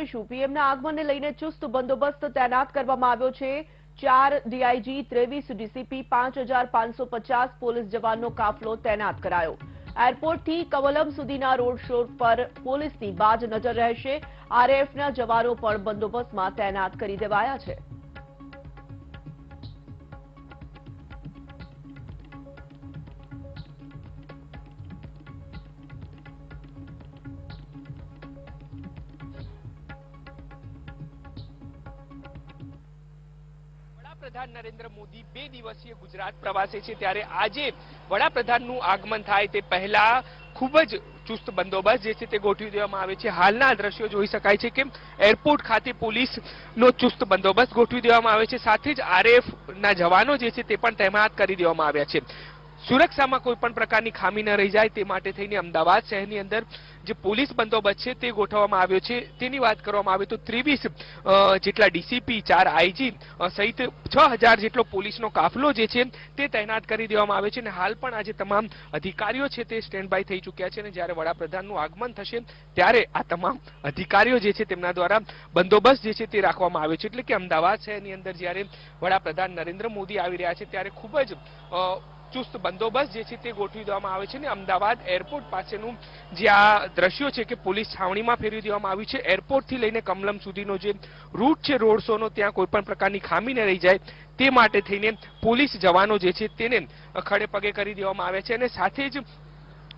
આપીશું પીએમના આગમનને લઈને ચુસ્ત બંદોબસ્ત તૈનાત કરવામાં આવ્યો છે. ચાર ડીઆઈજી ત્રેવીસ ડીસીપી પાંચ પોલીસ જવાનનો કાફલો તૈનાત કરાયો. એરપોર્ટથી કવલમ સુધીના રોડ શો પર પોલીસની બાજ નજર રહેશે. આરએએફના જવાનો પણ બંદોબસ્તમાં તૈનાત કરી દેવાયા છે. વડાપ્રધાન નરેન્દ્ર મોદી બે દિવસીય ગુજરાત પ્રવાસે છે ત્યારે આજે વડાપ્રધાનનું આગમન થાય તે પહેલા ખૂબ જ ચુસ્ત બંદોબસ્ત જે છે તે ગોઠવી દેવામાં આવે છે. હાલના દ્રશ્યો જોઈ શકાય છે કે એરપોર્ટ ખાતે પોલીસનો ચુસ્ત બંદોબસ્ત ગોઠવી દેવામાં આવે છે. સાથે જ આરએફના જવાનો જે છે તે પણ તહેમાત કરી દેવામાં આવ્યા છે. સુરક્ષામાં કોઈ પણ પ્રકારની ખામી ન રહી જાય તે માટે થઈને અમદાવાદ શહેરની અંદર જે પોલીસ બંદોબસ્ત છે તે ગોઠવવામાં આવ્યો છે. તેની વાત કરવામાં આવે તો ત્રેવીસ જેટલા ડીસીપી, ચાર આઈજી સહિત છ હજાર જેટલો પોલીસનો કાફલો જે છે તે તૈનાત કરી દેવામાં આવે છે અને હાલ પણ આજે તમામ અધિકારીઓ છે તે સ્ટેન્ડ બાય થઈ ચૂક્યા છે અને જ્યારે વડાપ્રધાનનું આગમન થશે ત્યારે આ તમામ અધિકારીઓ જે છે તેમના દ્વારા બંદોબસ્ત જે છે તે રાખવામાં આવ્યો છે. એટલે કે અમદાવાદ શહેરની અંદર જ્યારે વડાપ્રધાન નરેન્દ્ર મોદી આવી રહ્યા છે ત્યારે ખૂબ જ ચુસ્ત બંદોબસ્ત જે છે તે ગોઠવી દેવામાં આવે છે અને અમદાવાદ એરપોર્ટ પાસેનું જે આ દ્રશ્યો છે કે પોલીસ છાવણીમાં ફેરવી દેવામાં આવ્યું છે. એરપોર્ટથી લઈને કમલમ સુધીનો જે રૂટ છે, રોડ શોનો ત્યાં કોઈ પણ પ્રકારની ખામી ન રહી જાય તે માટે થઈને પોલીસ જવાનો જે છે તેને ખડે પગે કરી દેવામાં આવે છે અને સાથે જ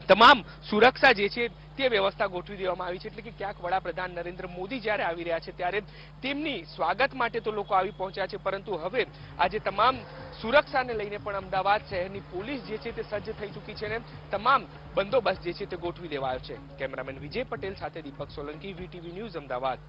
તમામ સુરક્ષા જે છે તે વ્યવસ્થા ગોઠવી દેવામાં આવી છે. એટલે કે ક્યાંક વડાપ્રધાન નરેન્દ્ર મોદી જ્યારે આવી રહ્યા છે, ત્યારે તેમની સ્વાગત માટે તો લોકો આવી પહોંચ્યા છે. પરંતુ હવે આજે તમામ સુરક્ષાને લઈને પણ અમદાવાદ શહેરની પોલીસ જે છે તે સજ્જ થઈ ચૂકી છે અને તમામ બંદોબસ્ત જે છે તે ગોઠવી દેવાયો છે. કેમેરામેન વિજય પટેલ સાથે દીપક સોલંકી, વીટીવી ન્યૂઝ, અમદાવાદ.